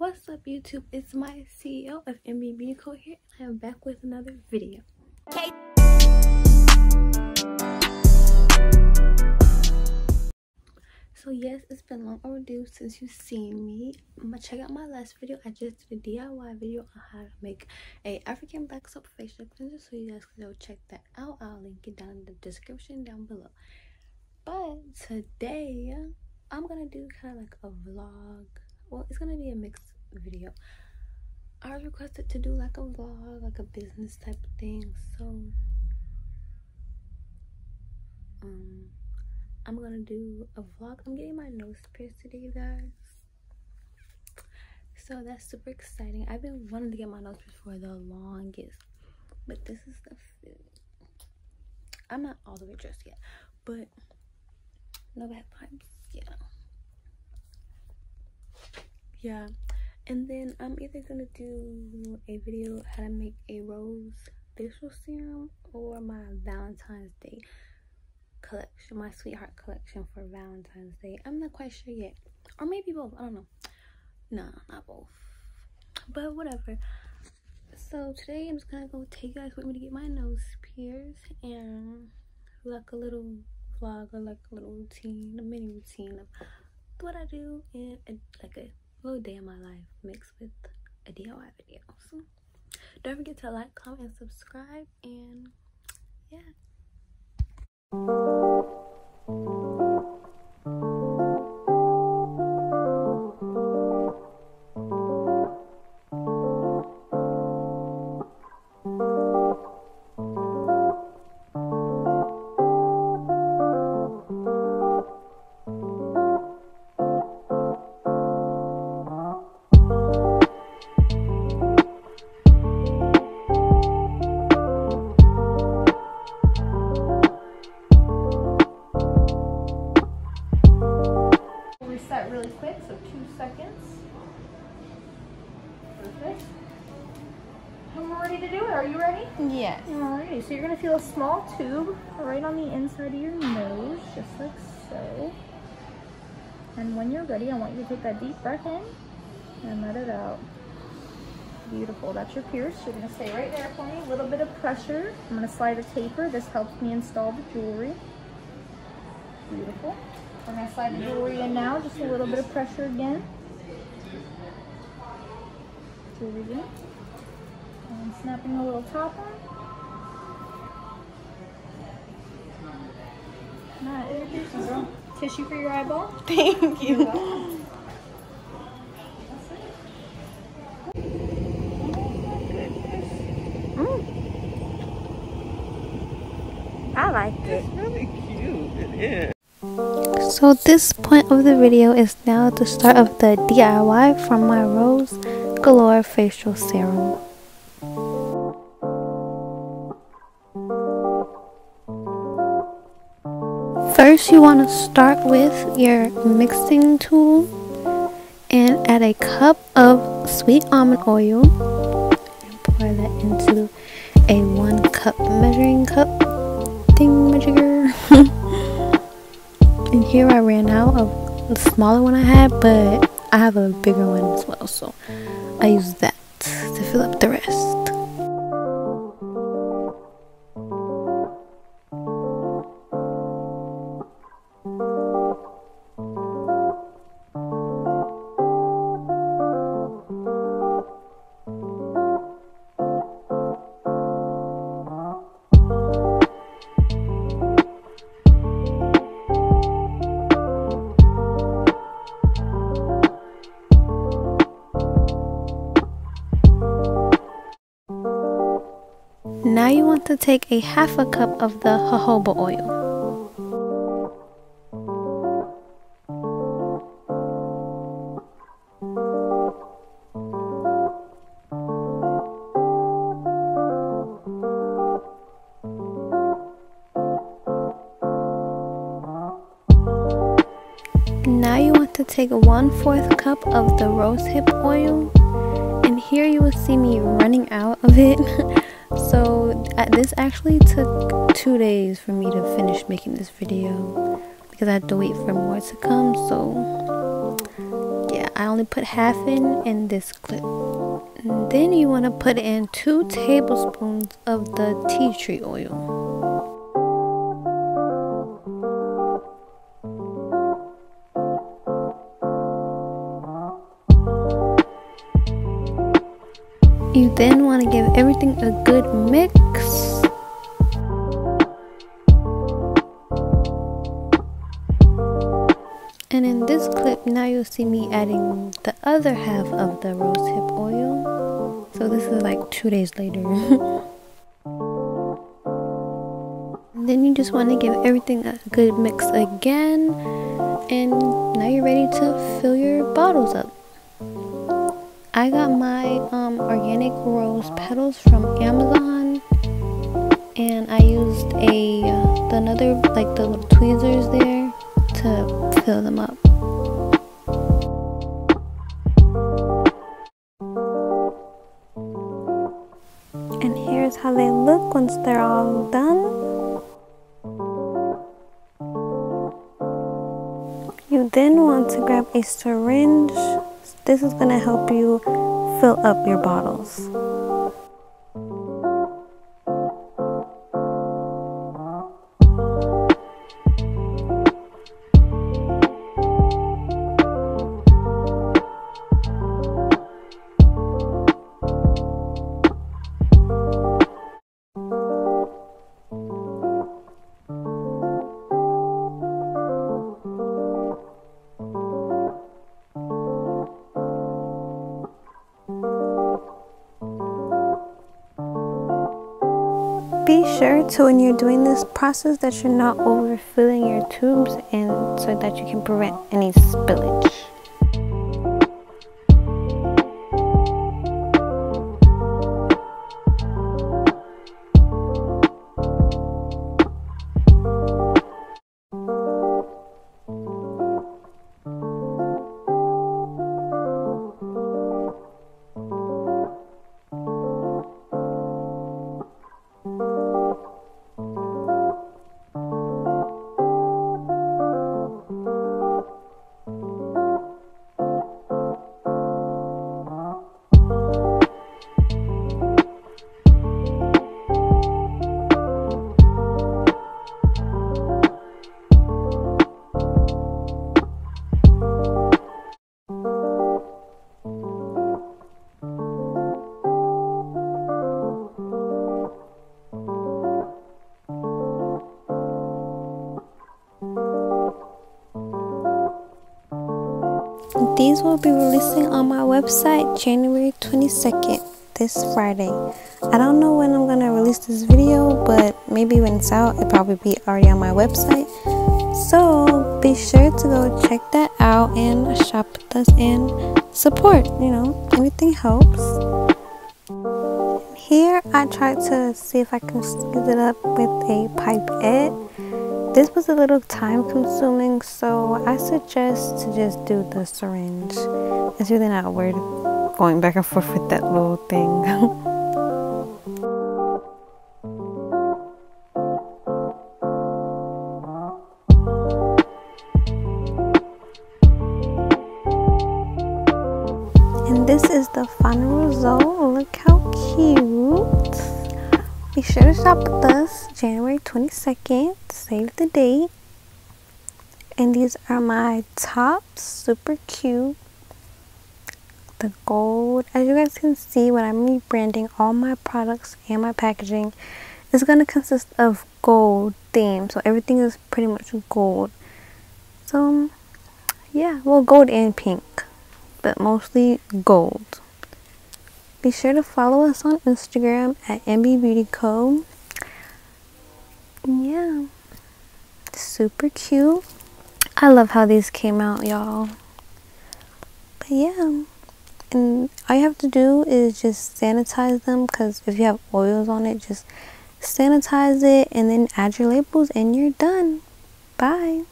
What's up YouTube? It's my CEO of MB Co here and I am back with another video. Okay. So yes, it's been long overdue since you've seen me. I'm check out my last video. I just did a DIY video on how to make a African black soap facial cleanser. So you guys can go check that out. I'll link it down in the description down below. But today I'm gonna do kind of like a vlog well it's gonna be a mixed video. I was requested to do like a vlog like a business type of thing so um i'm gonna do a vlog. I'm getting my nose pierced today you guys. So that's super exciting. I've been wanting to get my nose pierced for the longest but this is the i'm not all the way dressed yet but no bad vibes. Yeah. Yeah and then i'm either gonna do a video how to make a rose facial serum or my valentine's day collection my sweetheart collection for valentine's day. I'm not quite sure yet. Or maybe both i don't know. No not both. But whatever. So today i'm just gonna go take you guys with me to get my nose pierced and like a little vlog or like a little routine a mini routine of what i do and, a, like a little day in my life mixed with a DIY video. So don't forget to like, comment, and subscribe. And yeah. Yes. Alrighty, so you're going to feel a small tube right on the inside of your nose, just like so. And when you're ready, I want you to take that deep breath in and let it out. Beautiful, that's your pierce. You're gonna stay right there for me. A little bit of pressure. I'm gonna slide a taper. This helps me install the jewelry. Beautiful. We're gonna slide the jewelry in now. Just a little bit of pressure again. Jewelry in. And snapping a little top on. Nice. Tissue for your eyeball. Thank you. Mm. I like it. It's really cute. It is. So this point of the video is now the start of the DIY from my Rose Galore Facial Serum. First you want to start with your mixing tool and add a cup of sweet almond oil and pour that into a one cup measuring cup thingamajigger. and here I ran out of the smaller one I had but I have a bigger one as well so I use that to fill up the rest. To take a half a cup of the jojoba oil. Now you want to take one fourth cup of the rosehip oil and here you will see me running out of it so uh, this actually took two days for me to finish making this video because I had to wait for more to come so yeah I only put half in in this clip. And then you want to put in two tablespoons of the tea tree oil. You then want to give everything a good mix. And in this clip, now you'll see me adding the other half of the rosehip oil. So this is like two days later. then you just want to give everything a good mix again. And now you're ready to fill your bottles up. I got my um, organic rose petals from Amazon and I used a uh, another like the little tweezers there to fill them up. And here's how they look once they're all done. You then want to grab a syringe this is going to help you fill up your bottles. Be sure to when you're doing this process that you're not overfilling your tubes and so that you can prevent any spillage. These will be releasing on my website January 22nd, this Friday. I don't know when I'm going to release this video, but maybe when it's out, it'll probably be already on my website. So be sure to go check that out and shop with us and support. You know, anything helps. Here, I tried to see if I can squeeze it up with a pipe pipette this was a little time consuming, so I suggest to just do the syringe. It's really not worth going back and forth with that little thing. and this is the final result. Look how cute. Be sure to shop with us January 22nd. Save the date. And these are my tops. Super cute. The gold. As you guys can see, when I'm rebranding all my products and my packaging, is going to consist of gold theme. So everything is pretty much gold. So, yeah. Well, gold and pink. But mostly gold. Be sure to follow us on Instagram at MB. Yeah. Super cute. I love how these came out, y'all. But yeah. And all you have to do is just sanitize them because if you have oils on it, just sanitize it and then add your labels and you're done. Bye.